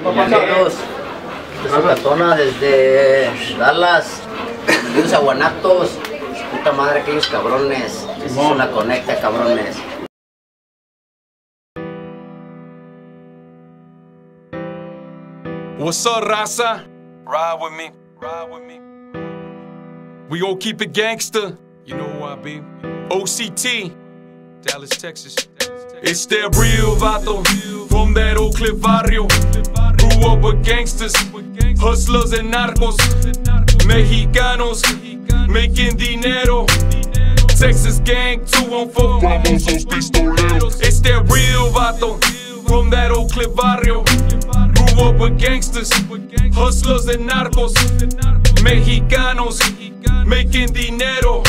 Bienvenidos. Desde Dallas. Bienvenidos a Guanatos. Puta madre, aquellos cabrones. Una conecta, cabrones. What's up, Rasa? Ride with me. Ride with me. We gon' keep it gangster. You know who I be. OCT. Dallas, Texas. It's that real vato from that Oak Cliff barrio. Grew up with gangsters, hustlers and narcos. Mexicanos making dinero. Texas gang 214. famosos pistoleros. It's that real vato from that Oak Cliff barrio. Grew up with gangsters, hustlers and narcos. Mexicanos making dinero.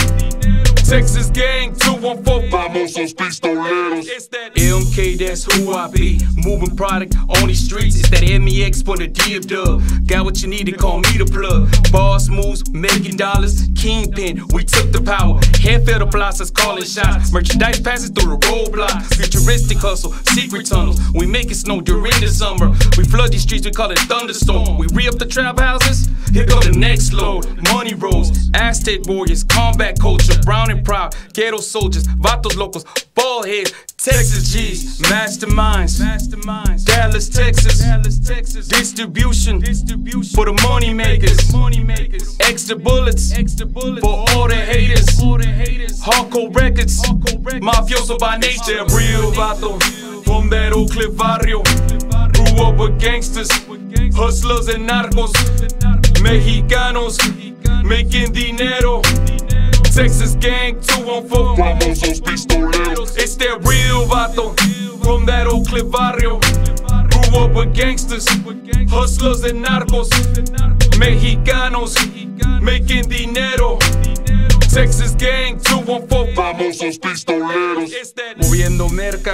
Texas gang 214. Famosos pistoleros. It's that MK, that's who I be. Moving product on these streets. It's that MEX for the D of dub. Got what you need to call me the plug. Boss moves, making dollars. Kingpin, we took the power. Headfield the plazas, calling shots. Merchandise passes through the roadblocks. Futuristic hustle, secret tunnels. We make it snow during the summer. We flood these streets, we call it thunderstorm. We re up the trap houses. Here go the next load. Money rolls, Aztec warriors, combat culture, brown and proud, ghetto soldiers, vatos locos, ball heads, Texas G's, masterminds, masterminds, Dallas, Texas, Dallas, Texas, distribution, distribution. for the money makers, money makers, extra bullets, extra bullets. for all the haters, all the haters, hardcore records, mafioso by nature, real vato. From that Oak Cliff barrio, grew up with gangsters, hustlers and narcos, mexicanos. making dinero. Texas gang 214. Famosos pistoleros. It's that real vato from that Oak Cliff barrio. Grew up with gangsters, hustlers and narcos. Mexicanos making dinero. Texas gang 214. Famosos pistoleros. Moviendo merca,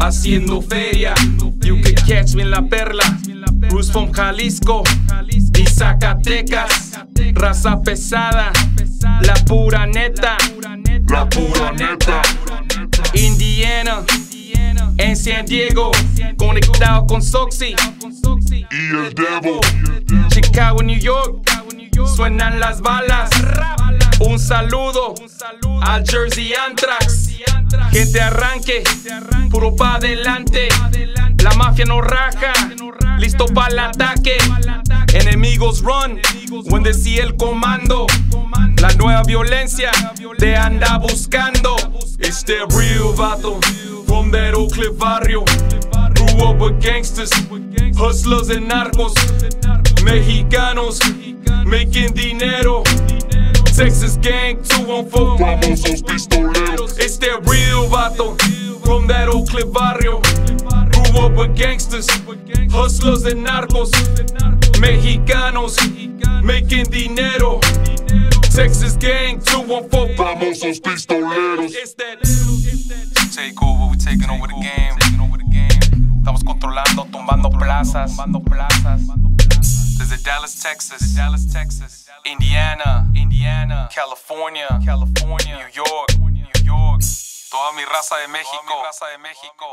haciendo feria. You can catch me en la perla. Bruce from Jalisco y Zacatecas. Raza pesada, la pura neta. La pura neta. Indiana, en San Diego, conectado con Soxy. Y el Devil. Chicago, New York, suenan las balas. Un saludo al Jersey Anthrax. Gente arranque, puro pa' adelante. La mafia no raja, listo para el ataque. Enemigos run, when they see el comando. La nueva violencia te anda buscando. It's that real vato from that Oak Cliff barrio. Grew up with gangsters, hustlers and narcos. Mexicanos making dinero. Texas gang 214. Famosos pistoleros. It's that real vato from that Oak Cliff barrio. Grew up with gangsters, hustlers and narcos. Mexicanos making dinero. Texas gang 214. Famosos pistoleros. It's that take over, we taking over the game. Estamos controlando, tumbando plazas, tumbando plazas. Desde Dallas, Texas, Dallas, Texas, Indiana, Indiana, California, California, New York, New York. Toda mi raza de México, raza de México.